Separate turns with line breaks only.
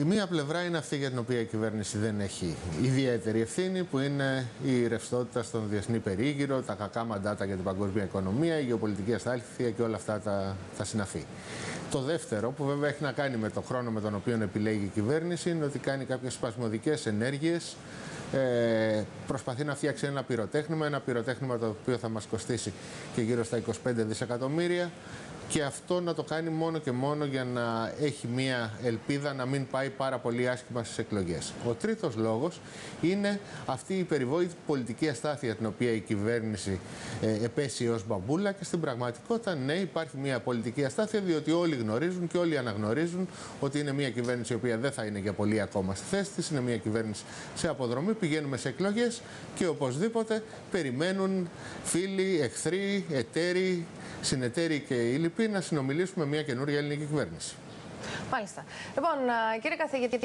Η μία πλευρά είναι αυτή για την οποία η κυβέρνηση δεν έχει ιδιαίτερη ευθύνη, που είναι η ρευστότητα στον διεθνή περίγυρο, τα κακά μαντάτα για την παγκόσμια οικονομία, η γεωπολιτική αστάθεια και όλα αυτά τα, τα συναφή. Το δεύτερο, που βέβαια έχει να κάνει με το χρόνο με τον οποίο επιλέγει η κυβέρνηση, είναι ότι κάνει κάποιες σπασμωδικές ενέργειες. Ε, προσπαθεί να φτιάξει ένα πυροτέχνημα, ένα πυροτέχνημα το οποίο θα μας κοστίσει και γύρω στα 25 δισεκατομμύρια και αυτό να το κάνει μόνο και μόνο για να έχει μία ελπίδα να μην πάει πάρα πολύ άσχημα στις εκλογές. Ο τρίτος λόγος είναι αυτή η περιβόητη πολιτική αστάθεια την οποία η κυβέρνηση ε, επέσει ως μπαμπούλα και στην πραγματικότητα ναι υπάρχει μία πολιτική αστάθεια διότι όλοι γνωρίζουν και όλοι αναγνωρίζουν ότι είναι μία κυβέρνηση η οποία δεν θα είναι για πολύ ακόμα στη θέση της, είναι μία κυβέρνηση σε αποδρομή, πηγαίνουμε σε εκλογές και οπωσδήποτε περιμένουν φίλοι, εχθροί, εταίροι, συνεταίροι και οι λοιποί να συνομιλήσουμε μια καινούργια ελληνική κυβέρνηση.
Μάλιστα. Λοιπόν, κύριε καθηγητή,